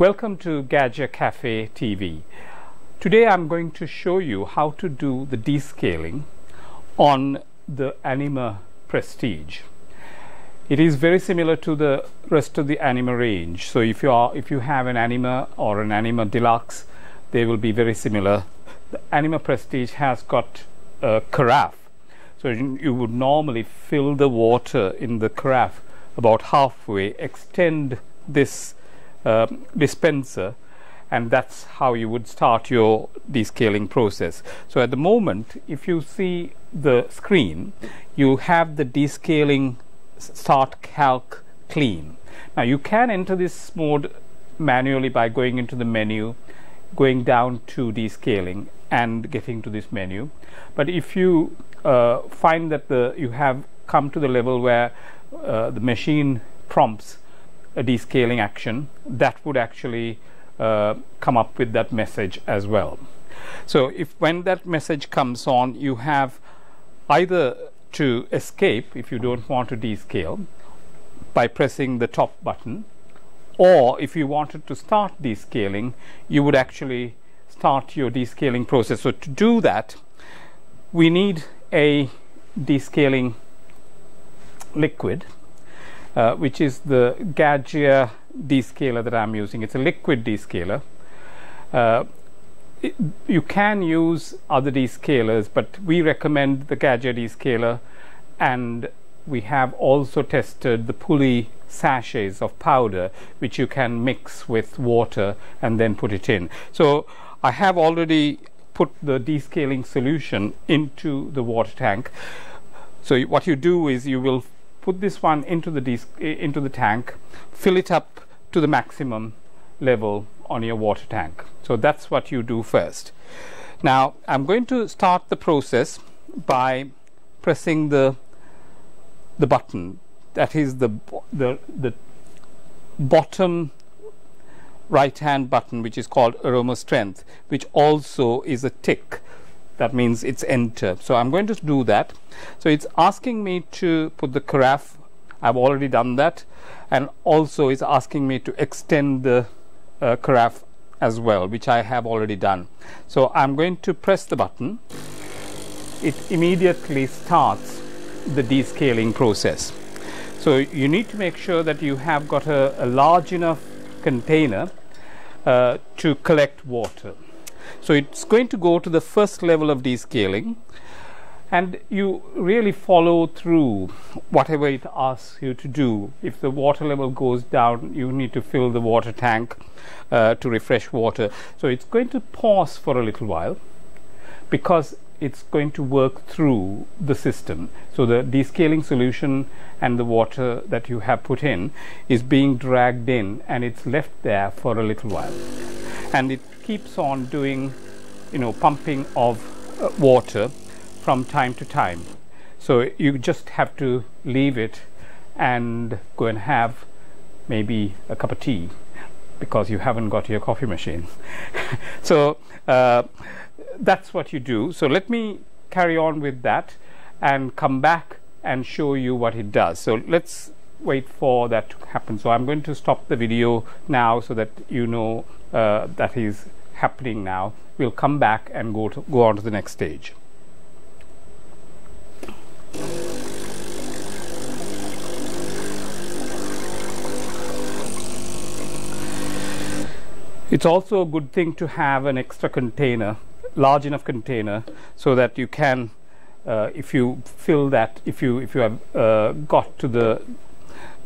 Welcome to Gaggia Caffe TV. Today I'm going to show you how to do the descaling on the Anima Prestige. It is very similar to the rest of the Anima range. So if you are if you have an Anima or an Anima Deluxe, they will be very similar. The Anima Prestige has got a carafe. So you, you would normally fill the water in the carafe about halfway, extend this um, dispenser and that's how you would start your descaling process. So at the moment, if you see the screen, you have the descaling start calc clean. Now you can enter this mode manually by going into the menu, going down to descaling and getting to this menu. But if you uh, find that the you have come to the level where uh, the machine prompts a descaling action, that would actually uh, come up with that message as well. So if when that message comes on, you have either to escape if you don't want to descale by pressing the top button or if you wanted to start descaling you would actually start your descaling process so to do that we need a descaling liquid uh, which is the Gaggia descaler that I'm using. It's a liquid descaler. Uh, you can use other descalers, but we recommend the Gaggia descaler, and we have also tested the Puly sachets of powder, which you can mix with water and then put it in. So I have already put the descaling solution into the water tank. So what you do is you will put this one into the into the tank, fill it up to the maximum level on your water tank. So that's what you do first. Now I'm going to start the process by pressing the the button that is the the the bottom right hand button which is called aroma strength which also is a tick that means it's enter so I'm going to do that. So it's asking me to put the carafe. I've already done that. And also it's asking me to extend the uh, carafe as well which I have already done. So I'm going to press the button. It immediately starts the descaling process. So you need to make sure that you have got a, a large enough container uh, to collect water so it's going to go to the first level of descaling and you really follow through whatever it asks you to do. If the water level goes down, you need to fill the water tank uh, to refresh water. So it's going to pause for a little while because it's going to work through the system. So the descaling solution and the water that you have put in is being dragged in and it's left there for a little while. And it keeps on doing, you know, pumping of uh, water from time to time. So you just have to leave it and go and have maybe a cup of tea because you haven't got your coffee machine. so uh, that's what you do. So let me carry on with that and come back and show you what it does. So let's wait for that to happen. So I'm going to stop the video now so that you know uh, that is happening now. We'll come back and go to go on to the next stage. It's also a good thing to have an extra container large enough container so that you can uh, if you fill that if you if you have uh, got to the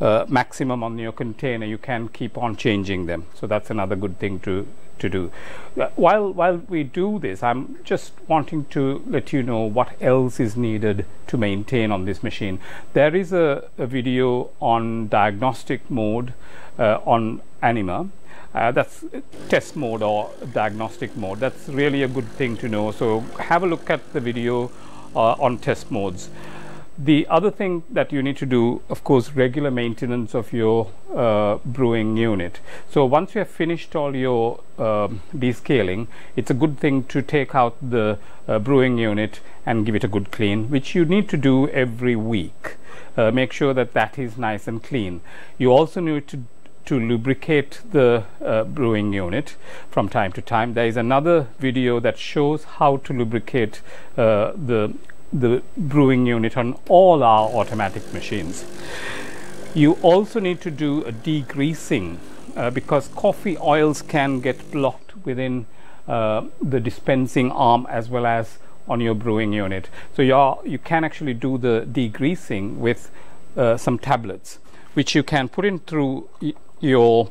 uh, maximum on your container you can keep on changing them so that's another good thing to to do uh, while while we do this I'm just wanting to let you know what else is needed to maintain on this machine there is a, a video on diagnostic mode uh, on Anima uh, that's test mode or diagnostic mode. That's really a good thing to know. So have a look at the video uh, on test modes. The other thing that you need to do, of course, regular maintenance of your uh, brewing unit. So once you have finished all your um, descaling, it's a good thing to take out the uh, brewing unit and give it a good clean, which you need to do every week. Uh, make sure that that is nice and clean. You also need to to lubricate the uh, brewing unit from time to time. There is another video that shows how to lubricate uh, the the brewing unit on all our automatic machines. You also need to do a degreasing uh, because coffee oils can get blocked within uh, the dispensing arm as well as on your brewing unit. So you you can actually do the degreasing with uh, some tablets, which you can put in through your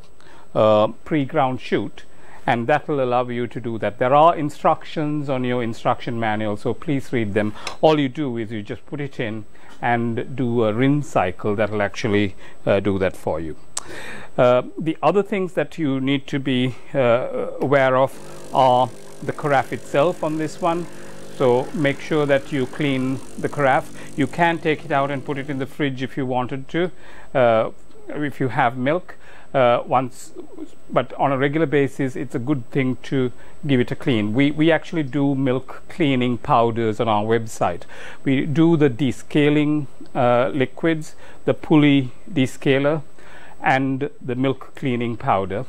uh, pre-ground chute and that will allow you to do that. There are instructions on your instruction manual, so please read them. All you do is you just put it in and do a rinse cycle that will actually uh, do that for you. Uh, the other things that you need to be uh, aware of are the carafe itself on this one. So make sure that you clean the carafe. You can take it out and put it in the fridge if you wanted to, uh, if you have milk uh, once but on a regular basis it's a good thing to give it a clean. We we actually do milk cleaning powders on our website. We do the descaling uh, liquids the Puly descaler and the milk cleaning powder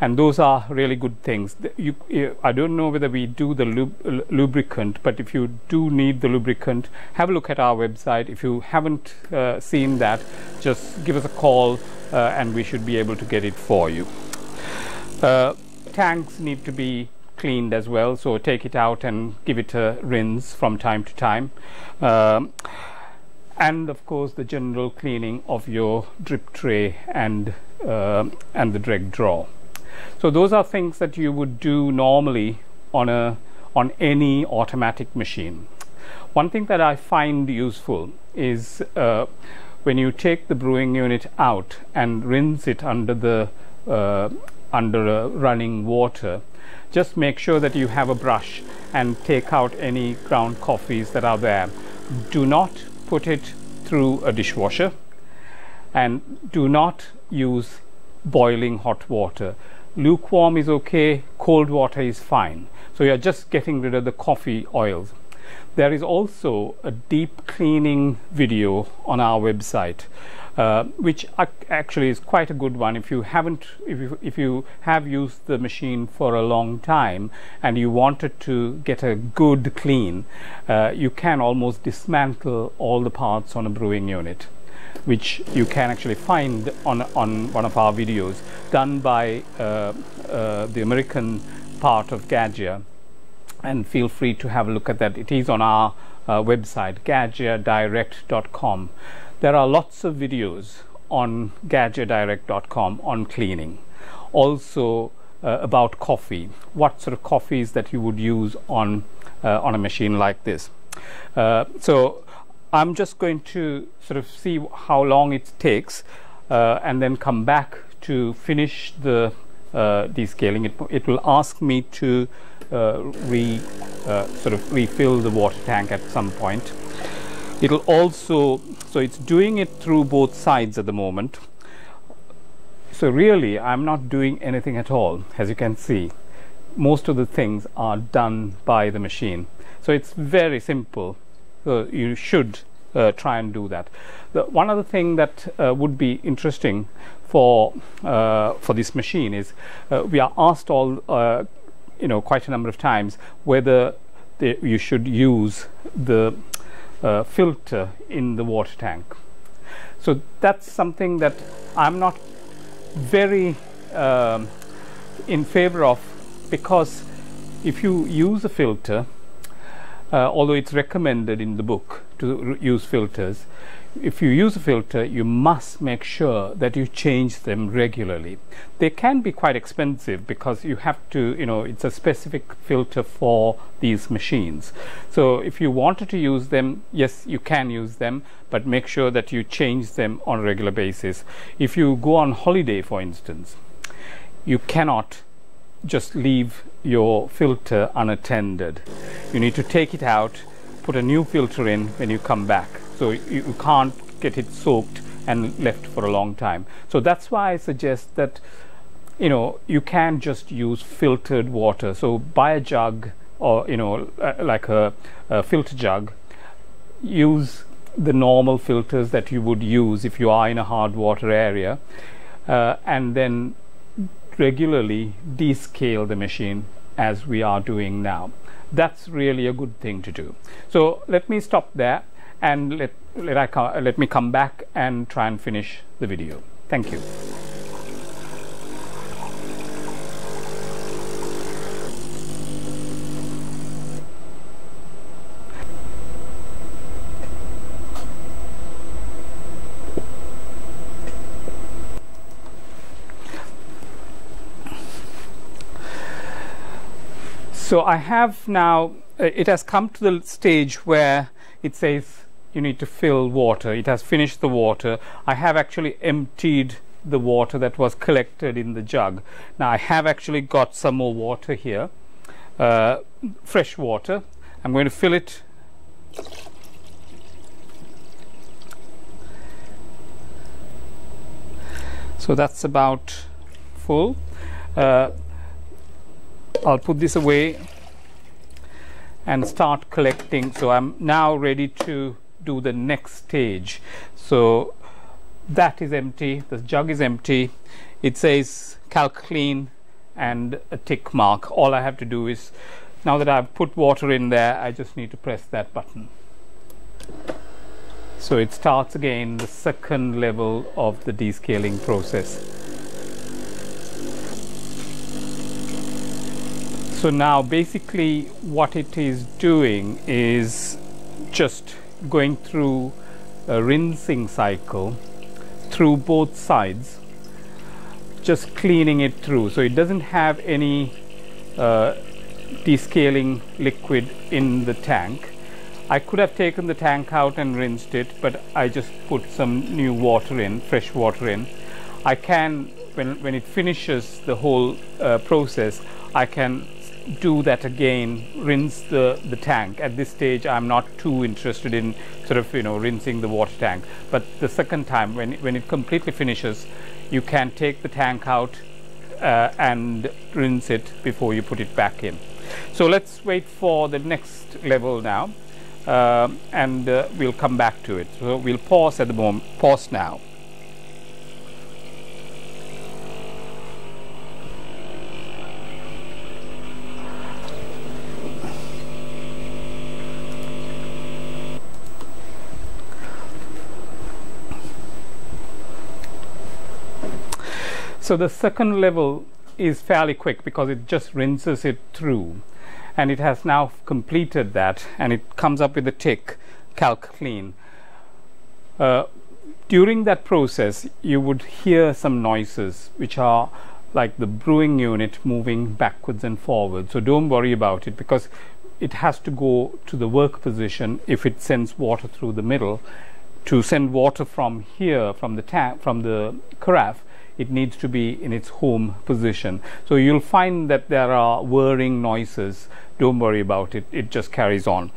and those are really good things. You, I don't know whether we do the lub lubricant, but if you do need the lubricant, have a look at our website. If you haven't uh, seen that, just give us a call uh, and we should be able to get it for you. Uh, tanks need to be cleaned as well, so take it out and give it a rinse from time to time. Um, and of course the general cleaning of your drip tray and uh, and the dreg drawer. So those are things that you would do normally on a on any automatic machine. One thing that I find useful is uh, when you take the brewing unit out and rinse it under the uh, under uh, running water, just make sure that you have a brush and take out any ground coffees that are there. Do not put it through a dishwasher and do not use boiling hot water lukewarm is okay, cold water is fine. So you're just getting rid of the coffee oils. There is also a deep cleaning video on our website, uh, which actually is quite a good one. If you haven't, if you, if you have used the machine for a long time and you wanted to get a good clean, uh, you can almost dismantle all the parts on a brewing unit which you can actually find on, on one of our videos done by uh, uh, the American part of Gaggia and feel free to have a look at that. It is on our uh, website gaggiadirect.com. There are lots of videos on gaggiadirect.com on cleaning. Also uh, about coffee, what sort of coffees that you would use on uh, on a machine like this. Uh, so I'm just going to sort of see how long it takes uh, and then come back to finish the uh, descaling. It, it will ask me to uh, re uh, sort of refill the water tank at some point. It'll also so it's doing it through both sides at the moment. So really, I'm not doing anything at all, as you can see. Most of the things are done by the machine. So it's very simple you should uh, try and do that. The, one other thing that uh, would be interesting for uh, for this machine is uh, we are asked all uh, you know quite a number of times whether the, you should use the filter in the water tank. So that's something that I'm not very um, in favor of because if you use a filter uh, although it's recommended in the book to use filters if you use a filter you must make sure that you change them regularly. They can be quite expensive because you have to you know it's a specific filter for these machines. So if you wanted to use them yes you can use them but make sure that you change them on a regular basis. If you go on holiday for instance you cannot just leave your filter unattended. You need to take it out, put a new filter in when you come back. So you, can't get it soaked and left for a long time. So that's why I suggest that you know you can just use filtered water. So buy a jug or you know uh, like a, a filter jug. Use the normal filters that you would use if you are in a hard water area uh, and then regularly descale the machine as we are doing now. That's really a good thing to do. So let me stop there and let, let, I, let me come back and try and finish the video. Thank you. So I have now, uh, it has come to the stage where it says you need to fill water. It has finished the water. I have actually emptied the water that was collected in the jug. Now I have actually got some more water here, uh, fresh water. I'm going to fill it so that's about full. Uh, I'll put this away and start collecting. So I'm now ready to do the next stage. So that is empty. The jug is empty. It says calc clean and a tick mark. All I have to do is now that I've put water in there I just need to press that button. So it starts again the second level of the descaling process So now basically what it is doing is just going through a rinsing cycle through both sides just cleaning it through. So it doesn't have any uh, descaling liquid in the tank. I could have taken the tank out and rinsed it but I just put some new water in fresh water in. I can when, when it finishes the whole uh, process I can do that again, rinse the, the tank. At this stage, I'm not too interested in sort of, you know, rinsing the water tank. But the second time, when, when it completely finishes, you can take the tank out uh, and rinse it before you put it back in. So let's wait for the next level now. Uh, and uh, we'll come back to it. So we'll pause at the moment, pause now. So the second level is fairly quick because it just rinses it through and it has now completed that and it comes up with a tick calc clean. Uh, during that process you would hear some noises which are like the brewing unit moving backwards and forwards so don't worry about it because it has to go to the work position if it sends water through the middle to send water from here from the tank from the carafe it needs to be in its home position. So you'll find that there are whirring noises. Don't worry about it, it just carries on.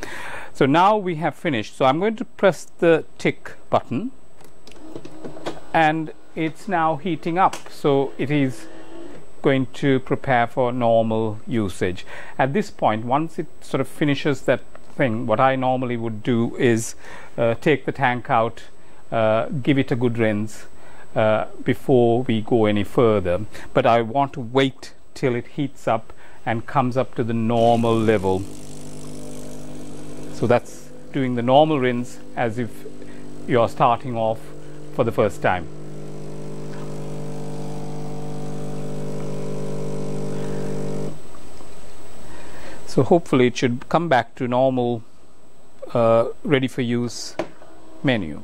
So now we have finished. So I'm going to press the tick button and it's now heating up. So it is going to prepare for normal usage. At this point, once it sort of finishes that thing, what I normally would do is uh, take the tank out, uh, give it a good rinse, uh, before we go any further but I want to wait till it heats up and comes up to the normal level. So that's doing the normal rinse as if you're starting off for the first time. So hopefully it should come back to normal uh, ready for use menu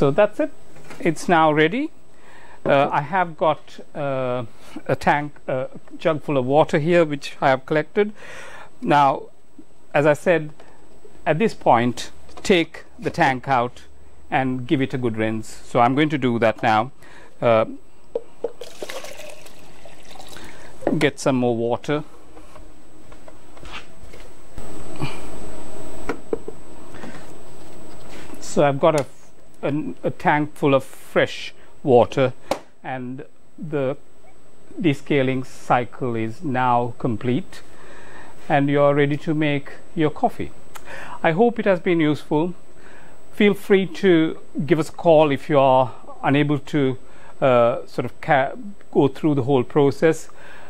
so that's it. It's now ready. Uh, I have got uh, a tank a jug full of water here which I have collected. Now as I said at this point take the tank out and give it a good rinse. So I'm going to do that now. Uh, get some more water. So I've got a a, a tank full of fresh water and the descaling cycle is now complete and you're ready to make your coffee. I hope it has been useful. Feel free to give us a call if you are unable to uh, sort of go through the whole process.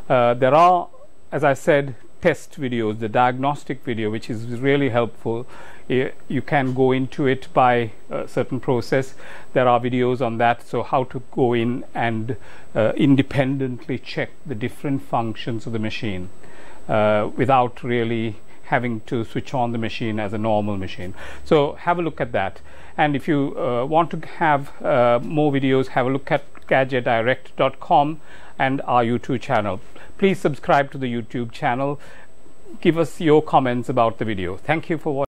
Uh, there are, as I said, test videos, the diagnostic video, which is really helpful. You can go into it by a certain process. There are videos on that, so how to go in and uh, independently check the different functions of the machine uh, without really having to switch on the machine as a normal machine. So have a look at that. And if you uh, want to have uh, more videos, have a look at gaggiadirect.com and our YouTube channel. Please subscribe to the YouTube channel. Give us your comments about the video. Thank you for watching.